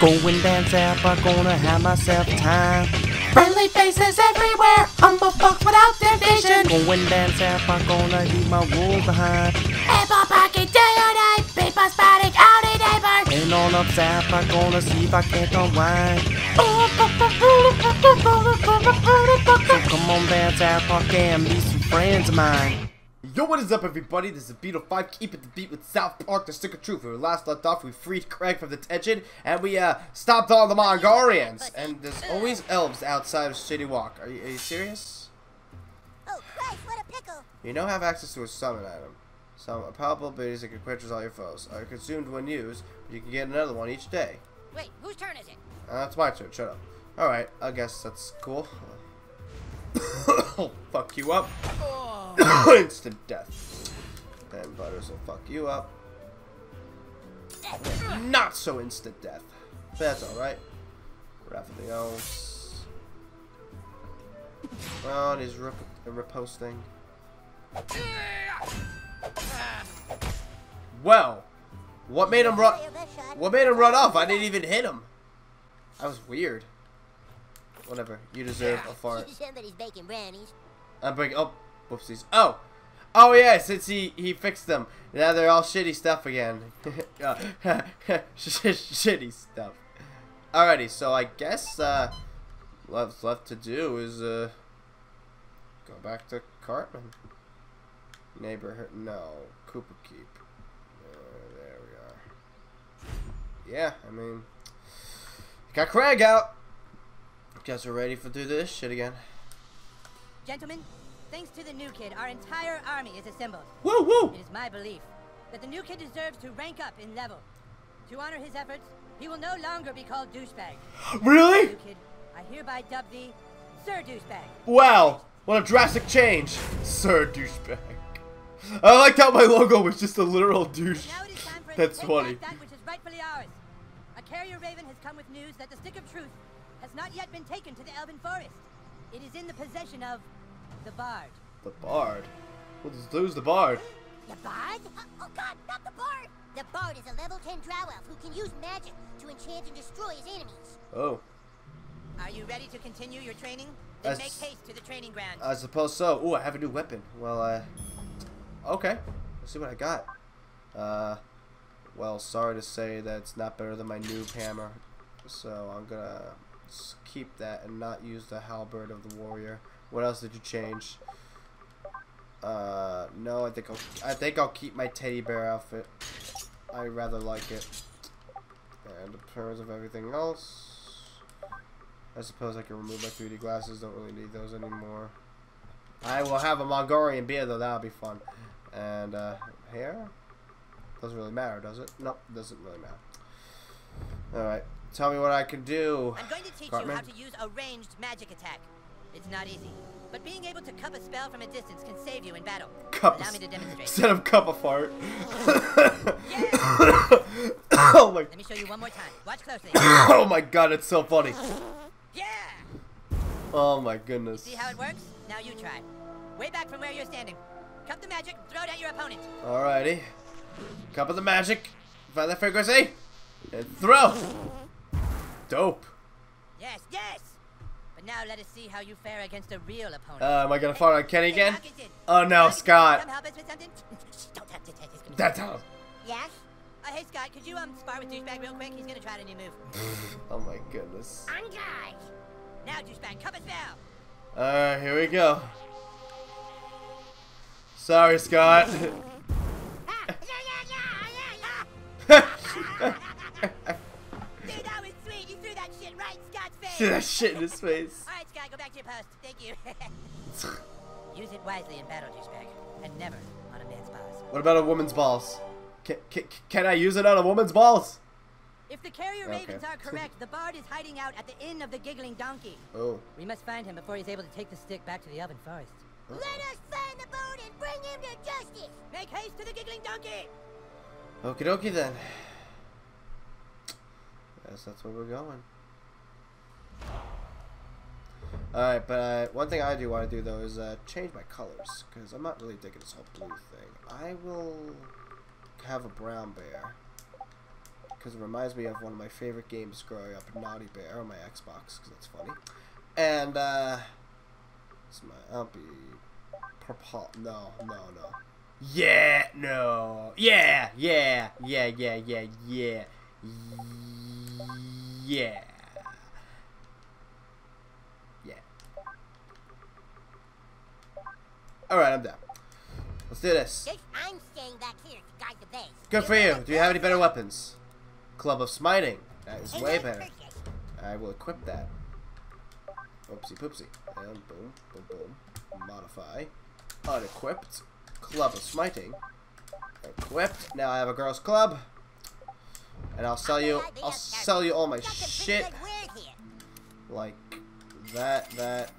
Going down south, I'm gonna have myself time. Friendly faces everywhere, I'm a fuck without temptation. Going down south, I'm gonna leave my wool behind. Apple pocket day or night, paper spotting out in neighbor. And on up south, I'm gonna see if I can't unwind. So come on down South Park and be some friends of mine. Yo, what is up, everybody? This is Beatle 5, keeping the beat with South Park, the stick of truth. We last left off, we freed Craig from detention, and we, uh, stopped all the Mongolians. And there's always elves outside of City Wok. Are you, are you serious? Oh, Christ, what a pickle. You now have access to a summon item. Some powerful abilities that can quench all your foes. Are consumed when used, but you can get another one each day. Wait, whose turn is it? Uh, it's my turn, shut up. Alright, I guess that's cool. I'll fuck you up. Instant death. And Butters will fuck you up. Not so instant death. But that's alright. For everything else. Well, it is rip riposting. Well, what made him run? What made him run off? I didn't even hit him. That was weird. Whatever. You deserve a fart. Somebody's baking brownies. I'm breaking. Oh, whoopsies. Oh, oh yeah. Since he he fixed them, now they're all shitty stuff again. shitty stuff. Alrighty. So I guess uh, what's left to do is uh, go back to Cartman. Neighborhood. No, Kupa Keep. Uh, there we are. Yeah, I mean, got Craig out. Guess we're ready for do this shit again. Gentlemen, thanks to the new kid, our entire army is assembled. Woo woo! It is my belief that the new kid deserves to rank up in level. To honor his efforts, he will no longer be called douchebag. Really? New kid, I hereby dub thee Sir Douchebag. Wow, what a drastic change, Sir Douchebag. I liked how my logo was just a literal douche. Now it is time for That's funny. that which is rightfully ours. A carrier raven has come with news that the stick of truth has not yet been taken to the Elven Forest. It is in the possession of the Bard. The Bard. We'll lose the Bard. The bard? Oh, oh god, not the bard! The bard is a level 10 drow elf who can use magic to enchant and destroy his enemies. Oh, Are you ready to continue your training? Then As- make haste to the training ground. I suppose so. Ooh, I have a new weapon. Well, uh, okay. Let's see what I got. Uh, well, sorry to say that it's not better than my new hammer. So I'm gonna s- keep that and not use the halberd of the warrior. What else did you change? Uh, no, I think I'll, I think I'll keep my teddy bear outfit. I rather like it. And in terms of everything else, I suppose I can remove my 3D glasses. Don't really need those anymore. I will have a Mongolian beard though. That'll be fun. And uh, hair doesn't really matter, does it? Nope, doesn't really matter. All right, tell me what I can do. I'm going to teach Cartman? you how to use a ranged magic attack. It's not easy, but being able to cup a spell from a distance can save you in battle. Cup Allow me to demonstrate. Instead of cup of fart. oh my. Let me show you one more time. Watch closely. Oh my god, it's so funny. yeah! Oh my goodness. See how it works? Now you try. Way back from where you're standing. Cup the magic, throw it at your opponent. Alrighty. Cup of the magic. Find that frequency. Eh? And throw. Dope. Yes, yes! But now let us see how you fare against a real opponent. Uh, am I gonna fart on Kenny again? Oh no, Scott. Come help us with something? Don't it's gonna That's how. Yes? Uh, hey, Scott, could you um spar with Douchebag real quick? He's gonna try a new move. Oh my goodness. On guard! Now, Douchebag, cup a spell! Alright, here we go. Sorry, Scott. in Scott's face! See that shit in his face. Alright, Scott, go back to your post. Thank you. Use it wisely in battle, Douchebag. And never on a man's balls. What about a woman's balls? Can, can, can I use it on a woman's balls? If the carrier Okay. ravens are correct, the bard is hiding out at the Inn of the Giggling Donkey. Oh. We must find him before he's able to take the stick back to the Elven Forest. Oh. Let us find the bard and bring him to justice! Make haste to the Giggling Donkey! Okie dokie then. Guess that's where we're going. Alright, but uh, one thing I do want to do though is uh, change my colors because I'm not really digging this whole blue thing. I will have a brown bear. because it reminds me of one of my favorite games growing up, Naughty Bear, on my Xbox, because that's funny. And, uh, it's my, I'll be, purple, no, no, no. Yeah, no, yeah, yeah, yeah, yeah, yeah, yeah, yeah. Yeah. Alright, I'm down. Let's do this. I'm staying back here to the base. Good for you. Do you have any better weapons? Club of Smiting. That is way better. I will equip that. Oopsie poopsie. And boom, boom, boom. Modify. Unequipped. Club of Smiting. Equipped. Now I have a girls' club. And I'll sell you. I'll sell you all my Got some pretty shit. good word here. Like that, that.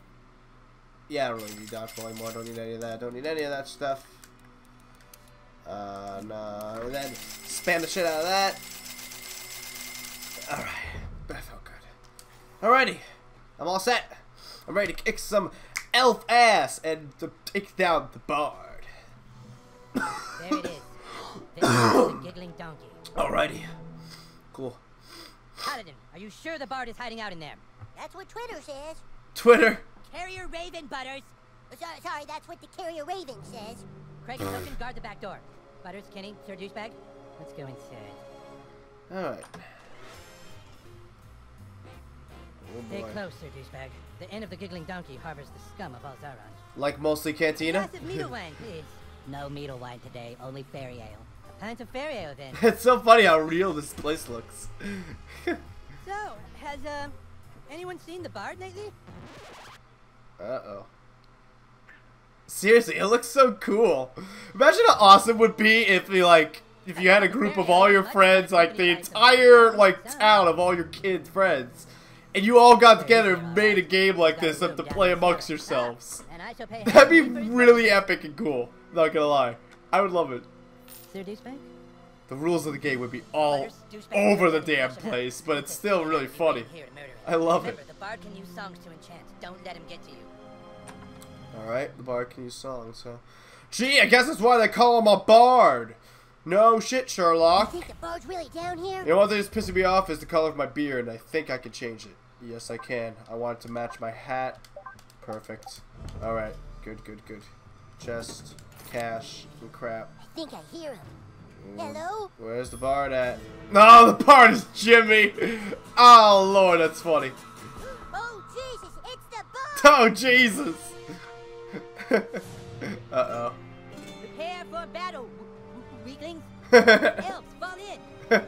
Yeah, I don't really need dodgeball anymore. Don't need any of that. I Don't need any of that stuff. Uh, no. And then spam the shit out of that. Alright. That felt good. Alrighty. I'm all set. I'm ready to kick some elf ass and to take down the bard. There it is. This is the giggling donkey. Alrighty. Cool. Paladin, are you sure the bard is hiding out in there? That's what Twitter says. Twitter. Carrier Raven Butters. Oh, sorry, sorry, that's what the carrier Raven says. Craig and Token, guard the back door. Butters, Kenny, Sir Douchebag, let's go inside. Alright. Oh Stay boy. close, Sir Douchebag. The inn of the giggling donkey harbors the scum of Alzaron. Like Mos Eisley Cantina? Glass of meadle wine, please. No meadle wine today, only fairy ale. A pint of fairy ale, then. it's so funny how real this place looks. so, has, uh, anyone seen the bard lately? Uh-oh. Seriously, it looks so cool. Imagine how awesome it would be if you like if you had a group of all your friends, like the entire like town of all your kids' friends, and you all got together and made a game like this to play amongst yourselves. That'd be really epic and cool. Not gonna lie, I would love it. Sir Douchebag? The rules of the game would be all over the damn place, but it's still really have to be funny. here to murder I love it. the bard can use songs to enchant. Don't let him get to you. Alright, the bard can use songs, so. Gee, I guess that's why they call him a bard. No shit, You Sherlock. think the bard's really down here? You know what that's pissing me off is the color of my beard, and I think I can change it. Yes, I can. I want it to match my hat. Perfect. Alright, good, good, good. Chest, cash, and crap. I think I hear him. Hello? Where's the bard at? No, the bard is Jimmy! Oh, lord, that's funny. Oh, Jesus, it's the bard! Oh, Jesus! Uh-oh. Prepare for battle, weaklings. Elves, fall in.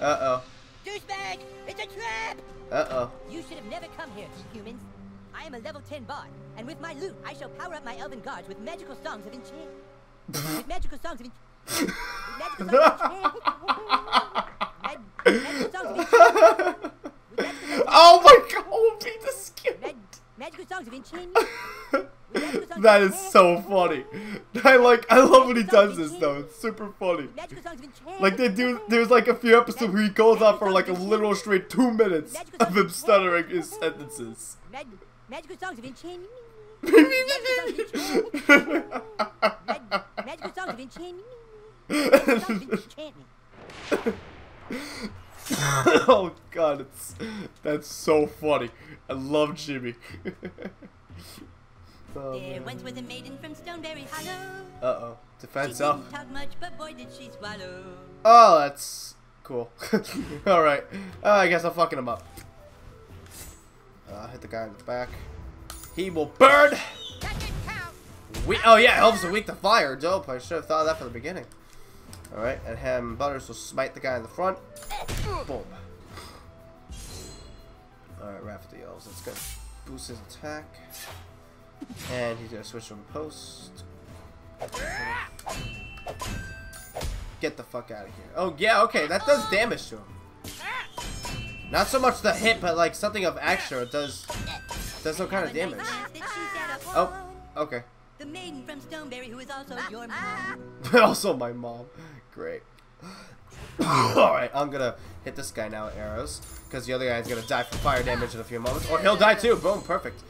Uh-oh. Douchebag, it's a trap! Uh-oh. You should have never come here, humans. I am a level 10 bard, and with my loot, I shall power up my elven guards with magical songs of enchant. with magical songs of enchant. With magical songs of enchant. Mag- magical songs of enchant. With magical songs of Oh my god, beat the skin. Mag- magical songs of enchantment. that is so funny. I like, I love when he does this though. It's super funny. Magical songs of enchantment. Like they do, there's like a few episodes where he goes on for like a literal straight two minutes of him stuttering his sentences. Mag- magical songs of enchantment. Mag- magical songs of enchantment. Magical songs of enchantment. oh god, it's that's so funny. I love Jimmy. oh, There once was a maiden from Stoneberry Hollow. Uh oh, She defense up. didn't much, but boy did she swallow. Oh, that's cool. All right, uh, I guess I'm fucking him up. Uh, hit the guy in the back. He will burn. That didn't count. We oh yeah, elves are weak to fire. Dope. I should have thought of that from the beginning. All right, and Ham Butters will smite the guy in the front. Boom. All right, Wrath of the Elves. That's gonna boost his attack, and he's gonna switch from post. Get the fuck out of here. Oh yeah, okay, that does damage to him. Not so much the hit, but like something of extra. Does does some kind of damage. That she set Oh, okay. The maiden from Stoneberry who is also uh, your uh. mom. also my mom. Great. Alright, I'm gonna hit this guy now with arrows. Because the other guy's gonna die from fire damage in a few moments. Or he'll die too. Boom, perfect.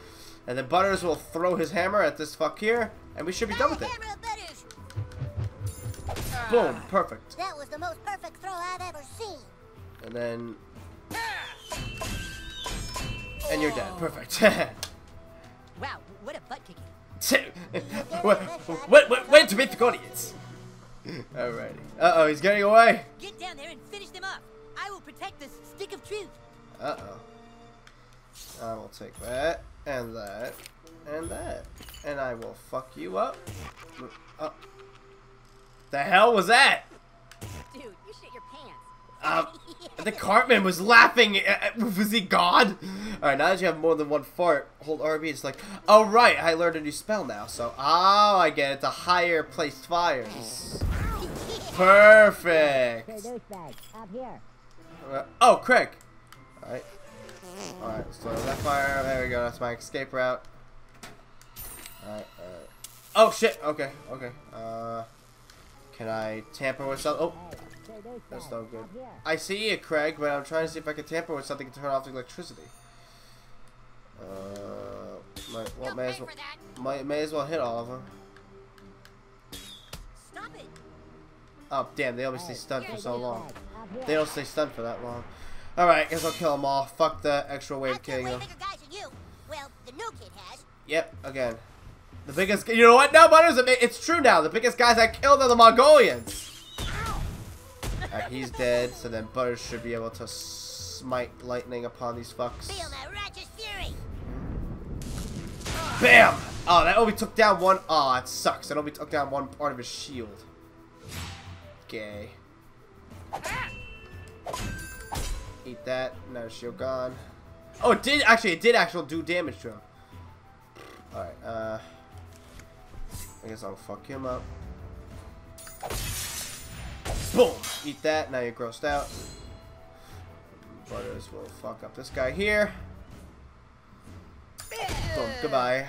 And then Butters will throw his hammer at this fuck here. And we should be done with it. Boom, perfect. That was the most perfect throw I've ever seen. And then. And you're dead. Perfect. Wow, what a butt kicking. wait, wait, wait, wait to meet the audience. Alrighty. Uh oh, he's getting away. Get down there and finish them up. I will protect this stick of truth. Uh oh. I will take that, and that, and that. And I will fuck you up. Oh. The hell was that? Dude, you shit Um, the Cartman was laughing. Uh, uh, Was he God? Alright, now that you have more than one fart, hold RB. It's like, oh right, I learned a new spell now. So, oh, I get it. The higher placed fires. Perfect. douchebag, out here. Uh, oh, Craig. Alright. Alright, so that fire. There we go. That's my escape route. Alright, alright. Oh, shit. Okay, okay. Uh, can I tamper with something? Oh, that's no good. I see you, Craig, but I'm trying to see if I can tamper with something to turn off the electricity. Uh, might, well, may as well, might, may as well hit all of them. Stop it. Oh, damn, they stay stunned for so long. They don't stay stunned for that long. Alright, guess I'll kill them all. Fuck the extra wave killing them. bigger guys than you. Well, the new kid has. Yep, again. The biggest, you know what? No, Butters, it- it's true now. The biggest guys I killed are the Mongolians. Alright, he's dead, so then Butters should be able to smite lightning upon these fucks. Feel my righteous fury. BAM! Oh, that only took down one. Oh, it sucks. That only took down one part of his shield. Okay. Eat that. Now shield gone. Oh, it did actually. It did actually do damage to him. All right. Uh. I guess I'll fuck him up. Boom! Eat that. Now you're grossed out. Butters will fuck up this guy here. Boom. Goodbye.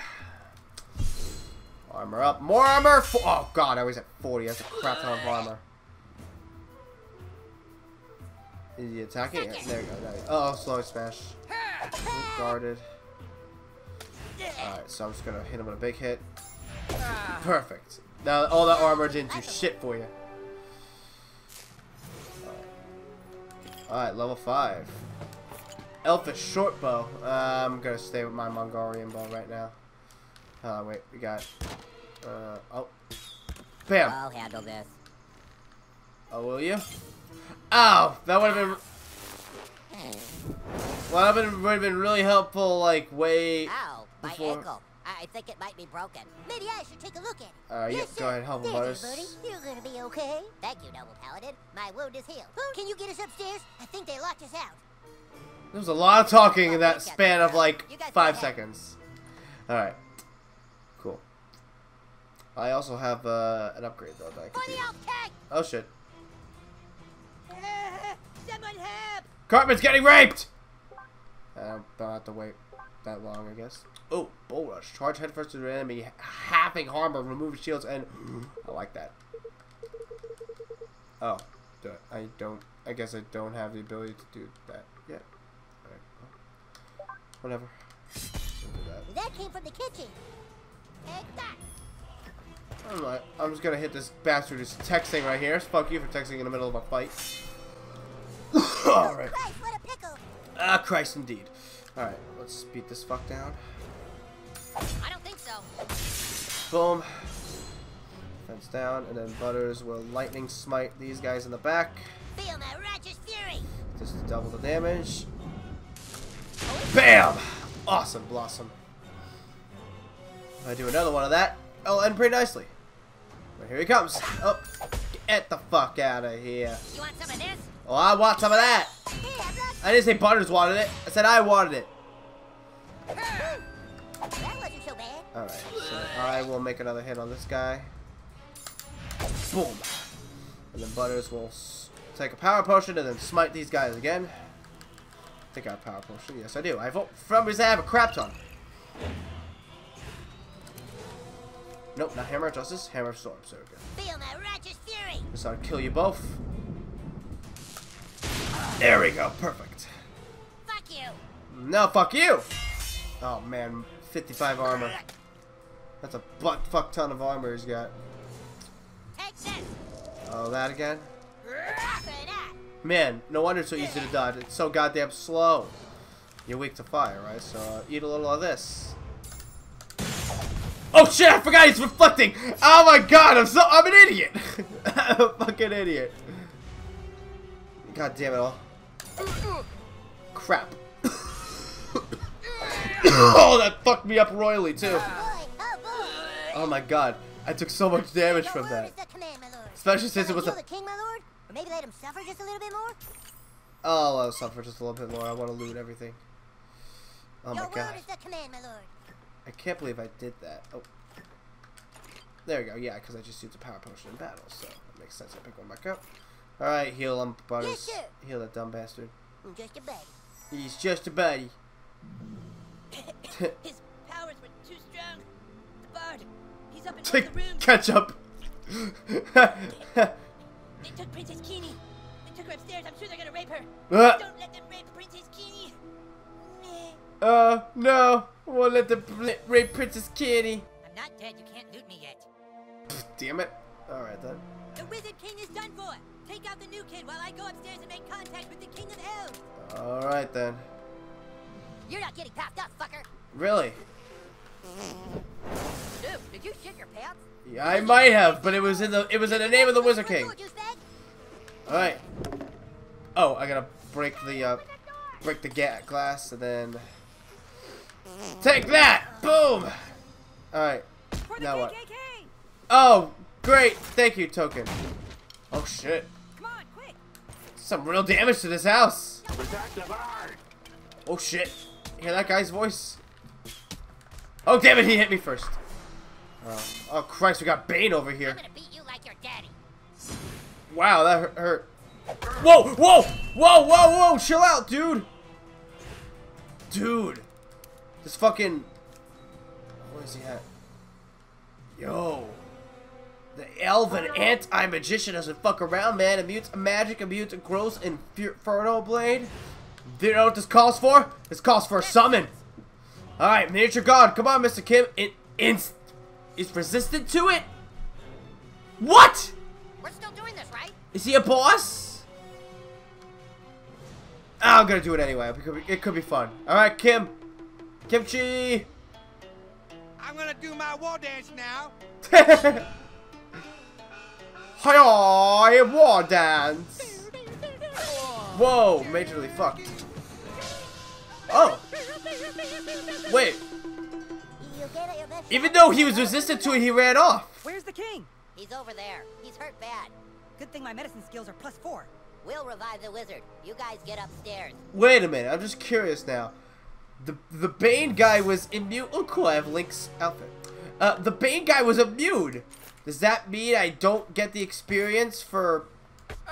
Armor up. More armor! Fo oh, God. I was at 40. That's a crap ton of armor. Is he attacking? Yeah, there we go. There we go. Uh oh, slow smash. Guarded. Alright, so I'm just gonna hit him with a big hit. Perfect. Now all that armor didn't do shit for you. Alright, level 5. Elfish short bow. Uh, I'm gonna stay with my Mongolian bow right now. Uh, wait, we got. Uh, oh. Bam! I'll handle this. Oh, will you? Ow! That would have been. Well, that would have been really helpful, like, way. Ow, my Before- ankle. I I think it might be broken. Maybe I should take a look at it. Uh, yeah, yes, go sir. ahead, help him, There, buddy. You're gonna be okay. Thank you, noble paladin. My wound is healed. Can you get us upstairs? I think they locked us out. There was a lot of talking in that span of, like, five seconds. Alright. Cool. I also have uh, an upgrade, though, that I For can do. Oh, shit. Someone help! Cartman's getting raped! Uh, don't have to wait that long, I guess. Oh, bull rush. Charge headfirst to the enemy, halving armor, remove shields, and I like that. Oh, do it. I don't. I guess I don't have the ability to do that yet. Alright, whatever. That. That came from the kitchen. Take that. I'm not. I'm just gonna hit this bastard who's texting right here. Fuck you for texting in the middle of a fight. Alright. Christ, what a pickle. Ah, Christ indeed. Alright, let's beat this fuck down. I don't think so. Boom. Fence down, and then Butters will lightning smite these guys in the back. Feel my righteous fury. Just to double the damage. BAM! Awesome, Blossom. I do another one of that, oh, I'll end pretty nicely. But here he comes. Oh, get the fuck out of here. You want some of this? Oh, I want some of that. I didn't say Butters wanted it. I said I wanted it. Alright, so I will make another hit on this guy. Boom. And then Butters will s- take a power potion and then smite these guys again. I think I have power potion. Yes, I do. I vote for some reason I have a crap ton. Nope, not Hammer of Justice. Hammer of Storm. So good. Feel my righteous fury. Just I'll kill you both. There we go. Perfect. Fuck you. No, fuck you! Oh man, 55 armor. That's a butt fuck ton of armor he's got. Oh, that again? Man, no wonder it's so easy to dodge. It's so goddamn slow. You're weak to fire, right? So uh, eat a little of this. Oh shit! I forgot he's reflecting. Oh my god! I'm so I'm an idiot. I'm a fucking idiot. God damn it all. Crap. oh, that fucked me up royally too. Oh. My god, I took so much damage Your from that. that. is the command. Especially since it was a the king, my lord? Or maybe let him suffer just a little bit more? Oh, I'll suffer just a little bit more. I want to loot everything. Oh my god. word is the command, my lord. I can't believe I did that. Oh. There we go. Yeah, because I just used a power potion in battle, so it makes sense. I pick one back up. Alright, heal him, Butters. Yes. Heal that dumb bastard. Just. He's just a buddy. His up in one of the rooms. Catch up. They took Princess Kenny. They took her upstairs. I'm sure they're gonna rape her. uh, Don't let them rape Princess Kenny. uh, no. Won't let the pl- rape Princess Kitty. I'm not dead. You can't loot me yet. Damn it. Alright then. The Wizard King is done for. Take out the new kid while I go upstairs and make contact with the King of Elves. Alright then. You're not getting popped up, fucker. Really? Dude, did you shit your pants? Yeah, I might have, but it was in the it was in the name of the Wizard King. Alright. Oh, I gotta break the uh break the ga glass and then Take that! Boom! Alright. Now what? Oh, great! Thank you, token. Oh shit. Come on, quick. Some real damage to this house. Oh shit. Hear that guy's voice? Oh damn it, he hit me first. Oh, oh Christ, we got Bane over I'm here. gonna beat you like your daddy. Wow, that hurt. hurt. Whoa, whoa, whoa, whoa, whoa! Chill out, dude. Dude, this fucking. Where is he at? Yo, the elven anti-magician doesn't fuck around, man. Immutes magic, immutes a gross inferno blade. Do you know what this calls for? This calls for a summon. All right, miniature god, come on, Mr. Kim. It, it's, is resistant to it. What? We're still doing this, right? Is he a boss? Ah, I'm gonna do it anyway. It could be, it could be fun. All right, Kim. Kimchi. I'm gonna do my war dance now. Hi, war dance. Whoa, majorly fucked. Oh, wait. You get it, your best Even though he was resistant to it, he ran off. Where's the king? He's over there. He's hurt bad. Good thing my medicine skills are plus four. We'll revive the wizard. You guys get upstairs. Wait a minute, I'm just curious now. The the Bane guy was immune. Oh, cool, I have Link's outfit. Uh, the Bane guy was immune. Does that mean I don't get the experience for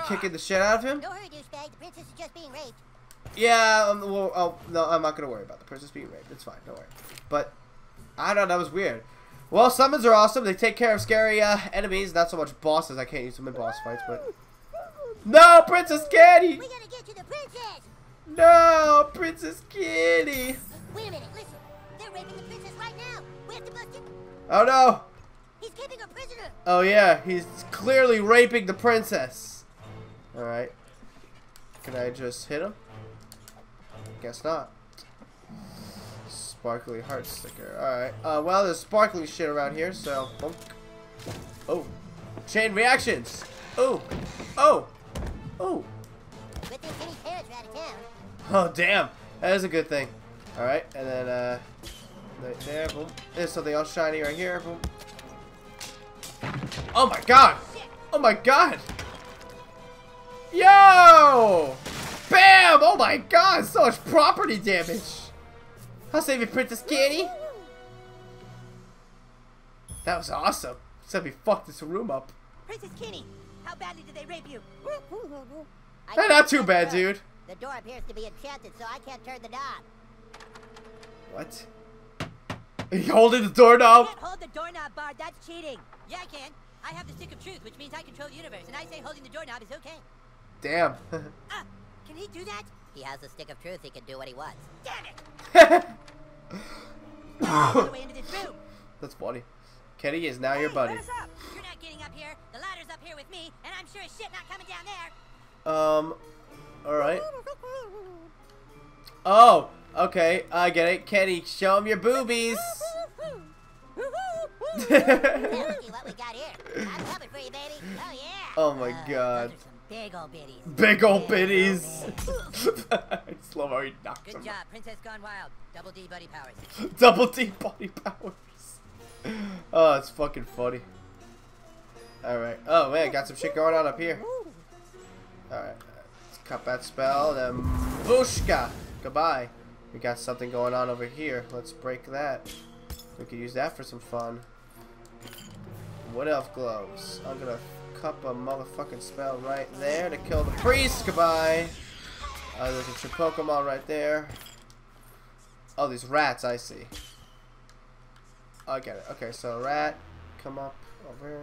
kicking the shit out of him? Don't hurry, douchebag. The princess is just being raped. Yeah, um, well, oh, no, I'm not gonna worry about the princess being raped. It's fine, don't worry. But I don't know, that was weird. Well, summons are awesome. They take care of scary uh, enemies, not so much bosses. I can't use them in boss fights, but no, Princess Kitty! We gotta get to the princess. No, Princess Kitty! Wait a minute. Listen. They're raping the princess right now. We have to bust him. Oh no! He's keeping her prisoner. Oh yeah, he's clearly raping the princess. Alright. Can I just hit him? Guess not. Sparkly heart sticker. Alright. Uh, well, there's sparkly shit around here, so... bonk. Oh. Chain reactions! Oh! Oh! Oh! Good thing Kenny's parents are out of town. Oh, damn. That is a good thing. Alright, and then, uh... Right there, boom. There's something else shiny right here, boom. Oh my god! Oh my god! Yo! Bam! Oh my god, so much property damage! I'll save you, Princess Kitty! That was awesome. Except we fucked this room up. Princess Kitty, how badly did they rape you? Eh, can't too bad, door. dude. The door appears to be enchanted, so I can't turn the knob. What? Are you holding the doorknob? can't hold the doorknob, Bard. That's cheating. Yeah, I can. I have the stick of truth, which means I control the universe, and I say holding the doorknob is okay. Damn. Ah, can he do that? He has the stick of truth. He can do what he wants. Damn it! All the way into this room. That's funny. Kenny is now your buddy. Let us up. You're not getting up here. The ladder's up here with me, and I'm sure as shit not coming down there. Um, alright. Oh, okay, I get it. Kenny, show him your boobies. Now, look at what we got here. I'm coming for you, baby. Oh, yeah. oh my Uh, god. Those are some big old bitties. Big ol' bitties. I just love how he knocks Good him. job, Princess Gone Wild. Double D buddy powers. Double D body powers. Oh, it's fucking funny. Alright. Oh man, got some shit going on up here. Alright. Let's cut that spell, then Bushka! Goodbye. We got something going on over here. Let's break that. We could use that for some fun. What elf gloves? I'm gonna cup a motherfucking spell right there to kill the priest. Goodbye. Uh, there's a Pokemon right there. Oh, these rats, I see. I get it. Okay, so rat, come up over.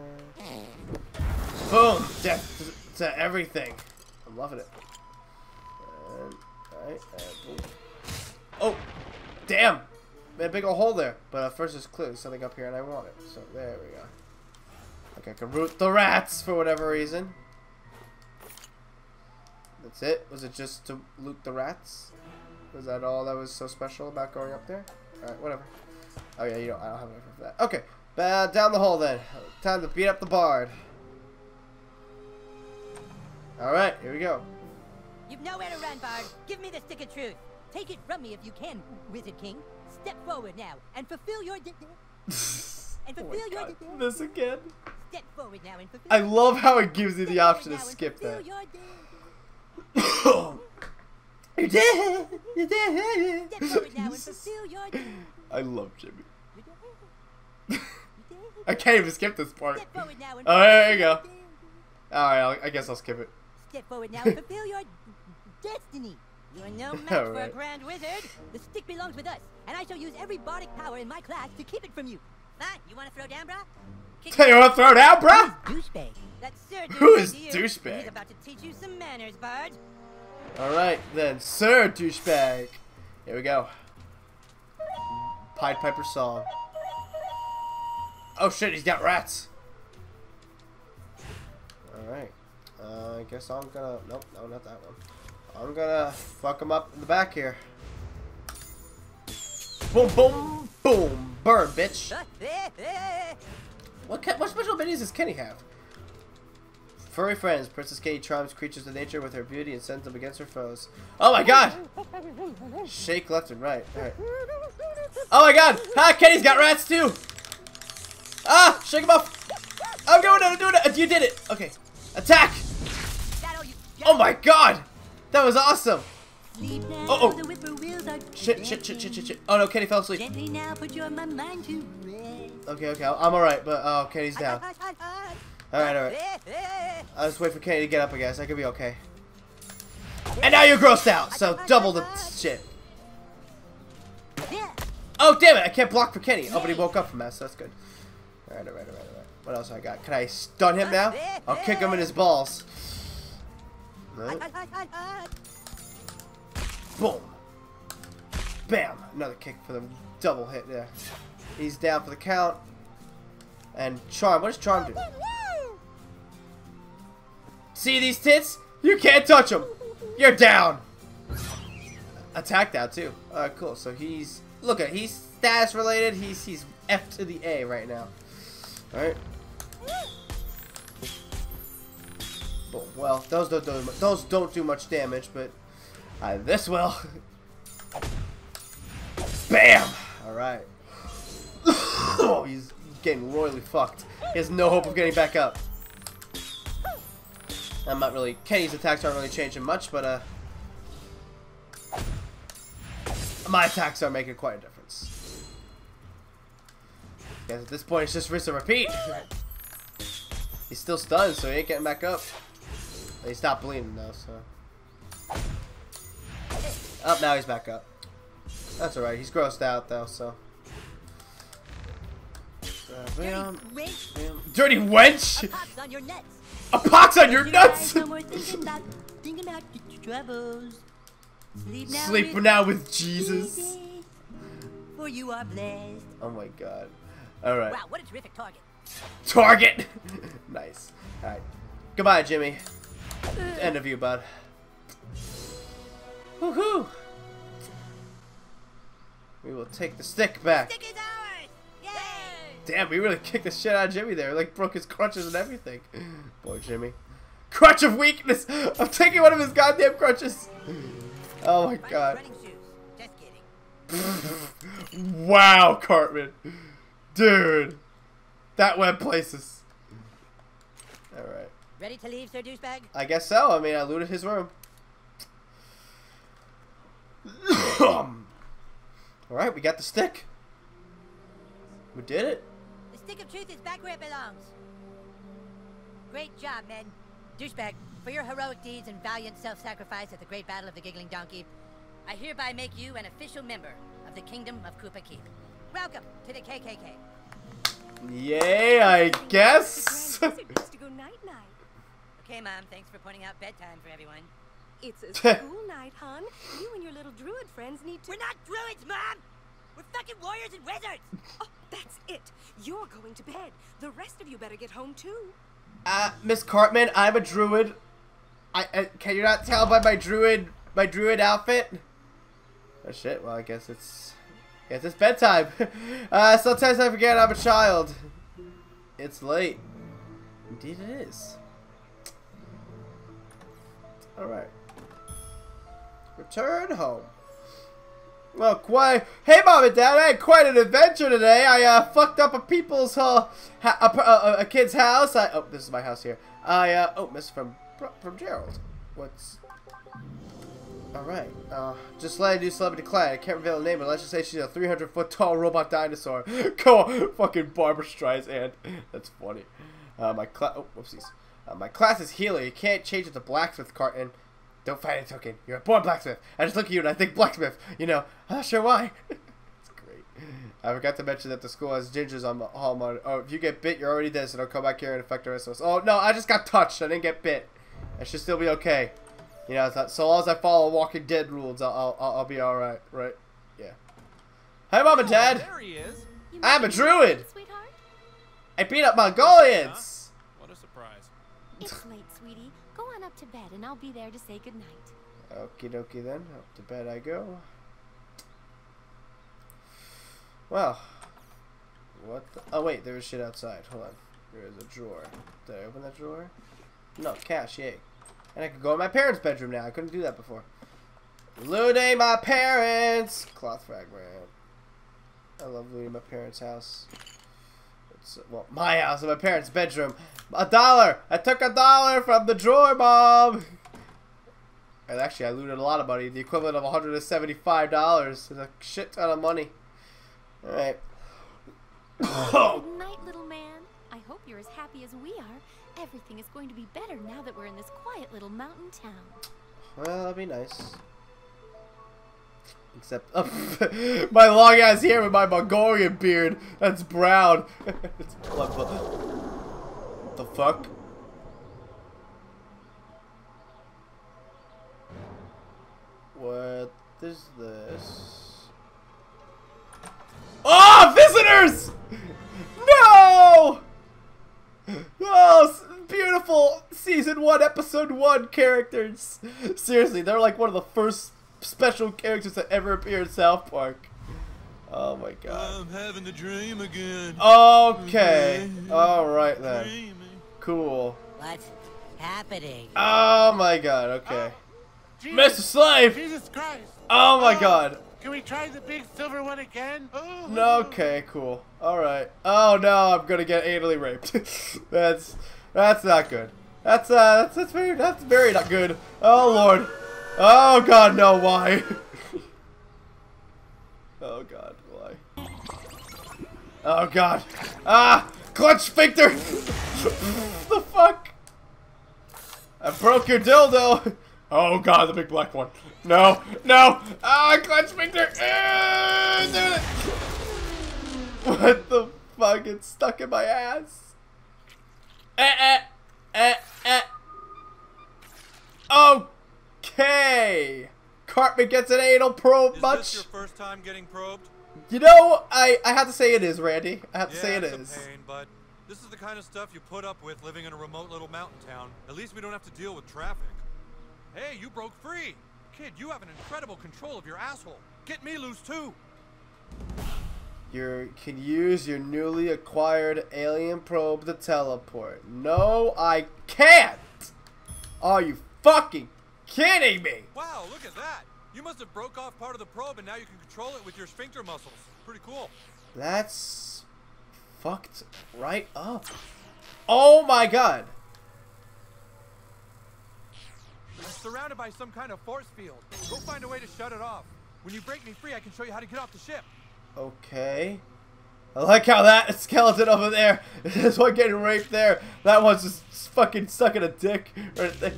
Boom! Death to, everything. I'm loving it. And, alright, and. Oh! Damn! Made a big old hole there. But uh, first there's clearly something up here and I want it. So there we go. Okay, I can root the rats for whatever reason. That's it? Was it just to loot the rats? Was that all that was so special about going up there? Alright, whatever. Oh yeah, you don't. I don't have enough for that. Okay, uh, down the hole then. Time to beat up the bard. All right, here we go. You've nowhere to run, Bard. Give me the stick of truth. Take it from me if you can, Wizard King. Step forward now and fulfill your. And Oh fulfill my your. This again. Step forward now and fulfill. I love how it gives you the option to forward now and skip that. You're dead. You're dead. Step forward now and fulfill your. I love Jimmy. I can't even skip this part. Step forward now and. Oh, there you go. All right, I'll, guess I'll skip it. Step forward now and fulfill your destiny. You're no match for a grand wizard. The stick belongs with us, and I shall use every bardic power in my class to keep it from you. Fine. You want to throw down, brah? Kick Hey, you want to throw down, bruh? douchebag. That's Sir Who is douchebag? He's about to teach you some manners, Bard. All right, then, Sir Douchebag. Here we go. Pied Piper song. Oh shit, he's got rats. All right. Uh, I guess I'm gonna. Nope, no, not that one. I'm gonna fuck him up in the back here. Boom, boom, boom, burn, bitch. What, ca- what special abilities does Kenny have? Furry friends. Princess Kenny charms creatures of nature with her beauty and sends them against her foes. Oh my god! Shake left and right. Alright. Oh my god! Ah, Kenny's got rats too! Ah! Shake him off! I'm going to do it! You did it! Okay. Attack! Oh my god! That was awesome! Sleep now, Oh, oh. the whippoorwills are Shit, shit, shit, shit, shit, shit. Oh no, Kenny fell asleep. Okay, okay, I'm alright, but oh, Kenny's down. Alright, alright. I'll just wait for Kenny to get up, I guess. I could be okay. And now you're grossed out, so double the shit. Oh, damn it! I can't block for Kenny. Oh, but he woke up from that, so that's good. Alright, alright, alright, alright. What else I got? Can I stun him now? I'll kick him in his balls. Boom. Bam. Another kick for the double hit there. He's down for the count. And Charm. What does Charm do? See these tits? You can't touch them. You're down. Attack that too. Alright, cool. So he's look at he's status related. He's he's F to the A right now. Alright. Boom. Well, those don't do those don't do much damage, but uh, this will. Bam! Alright. Oh, he's getting royally fucked. He has no hope of getting back up. I'm not really. Kenny's attacks aren't really changing much, but uh. My attacks are making quite a difference. Guess at this point it's just rinse and repeat. He's still stunned, so he ain't getting back up. He stopped bleeding though, so. Up now he's back up. That's alright. He's grossed out though, so. Uh, bam, Dirty wench! pops on your nuts. A pox on your nuts! guys No more thinking about, thinking about your troubles. Sleep now. Sleep with now with Jesus. Jesus, For you are blessed. Oh my god. Alright. Wow, what a terrific target. Target! nice. Alright. Goodbye, Jimmy. End of you, bud. Woohoo! We will take the stick back. Stick is ours! Yay! Damn, we really kicked the shit out of Jimmy there. Like, broke his crutches and everything. Boy, Jimmy. Crutch of weakness! I'm taking one of his goddamn crutches! Oh my god. Wow, Cartman. Dude. That went places. Alright. Ready to leave, Sir Douchebag? I guess so. I mean, I looted his room. Alright, we got the stick. We did it. The stick of truth is back where it belongs. Great job, men. Douchebag, for your heroic deeds and valiant self-sacrifice at the Great Battle of the Giggling Donkey, I hereby make you an official member of the Kingdom of Kupa Keep. Welcome to the KKK. Yay, I guess. The Grand Wizard wants to go night night. Okay, Mom, thanks for pointing out bedtime for everyone. It's a school night, hon. You and your little druid friends need to. We're not druids, Mom! We're fucking warriors and wizards! Oh, that's it. You're going to bed. The rest of you better get home too. Uh, Miss Cartman, I'm a druid. I, I can you not tell by my druid my druid outfit? Oh shit. Well, I guess it's guess it's bedtime. Uh, sometimes I forget I'm a child. It's late. Indeed, it is. All right. Return home. Well, quite. Hey, mom and dad, I had quite an adventure today. I uh, fucked up a people's uh, ha a, a, a kid's house. I oh, this is my house here. I uh, oh, miss from from Gerald. What's all right? Uh, just let I do celebrity client. I can't reveal the name, but let's just say she's a 300 foot tall robot dinosaur. Come on, fucking Barbra Streisand. That's funny. Uh, my class. Oh, whoopsies. Uh, my class is healer. You can't change it to blacksmith, Carton. Don't fight a token. You're a born blacksmith. I just look at you and I think blacksmith. You know, I'm not sure why. it's great. I forgot to mention that the school has gingers on the hall monitor. Oh, if you get bit, you're already dead, so don't come back here and affect the rest of us. Oh, no, I just got touched. I didn't get bit. I should still be okay. You know, so- so long as I follow Walking Dead rules, I'll, I'll, I'll be alright, right? Yeah. Hey, Mom and oh, Dad. There he is. I'm a druid. Sweetheart? I beat up Mongolians. What a surprise. It's late, sweetie. Go on up to bed, and I'll be there to say goodnight. Okie dokie then. Up to bed I go. Well. What the? Oh, wait. There was shit outside. Hold on. There is a drawer. Did I open that drawer? No. Cash. Yay. And I could go in my parents' bedroom now. I couldn't do that before. Looting my parents! Cloth fragment. I love looting my parents' house. Well, my house, my parents' bedroom. A dollar! I took a dollar from the drawer, Mom! And actually, I looted a lot of money. The equivalent of $175. It's a shit ton of money. Alright. Good night, little man. I hope you're as happy as we are. Everything is going to be better now that we're in this quiet little mountain town. well, that'd be nice. Except my long ass hair with my Mongolian beard. That's brown. it's blood. blood. The fuck? What is this? Oh, visitors! No! Oh, beautiful season one, episode one characters. Seriously, they're like one of the first special characters that ever appear in South Park. Oh my god. I'm having the dream again. Okay. Alright then. Dreaming. Cool. What's happening? Oh my god, okay. Jesus, Mr. Slave! Jesus Christ! Oh my god. Can we try the big silver one again? Oh, No, okay, cool. Alright. Oh no, I'm gonna get anally raped. that's that's not good. That's uh that's that's very that's very not good. Oh lord. Oh god, no, why? oh god, why? Oh god. Ah! Clutch Victor! the fuck? I broke your dildo! Oh god, the big black one. No, no! Ah, clutch Victor! Ah! What the fuck? It's stuck in my ass. Eh, eh, eh, eh. Okay. Cartman gets an anal probe Is much. this your first time getting probed? You know, I I have to say it is, Randy. I have to yeah, say it it's is. a pain, but This is the kind of stuff you put up with living in a remote little mountain town. At least we don't have to deal with traffic. Hey, you broke free! Kid, you have an incredible control of your asshole. Get me loose too! You can use your newly acquired alien probe to teleport. No, I can't! Are you fucking kidding me? Wow, look at that! You must have broke off part of the probe and now you can control it with your sphincter muscles. Pretty cool. That's fucked right up. Oh my god. I'm surrounded by some kind of force field. Go find a way to shut it off. When you break me free, I can show you how to get off the ship. Okay. I like how that skeleton over there, this one getting raped there, that one's just fucking sucking a dick right there.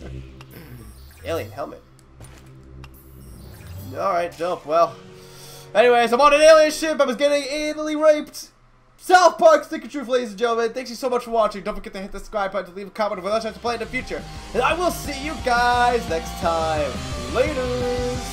Alien helmet. Alright, dope. Well, anyways, I'm on an alien ship. I was getting anally raped. South Park Stick of Truth, ladies and gentlemen. Thanks you so much for watching. Don't forget to hit the subscribe button to leave a comment with us to play in the future. And I will see you guys next time. Laters.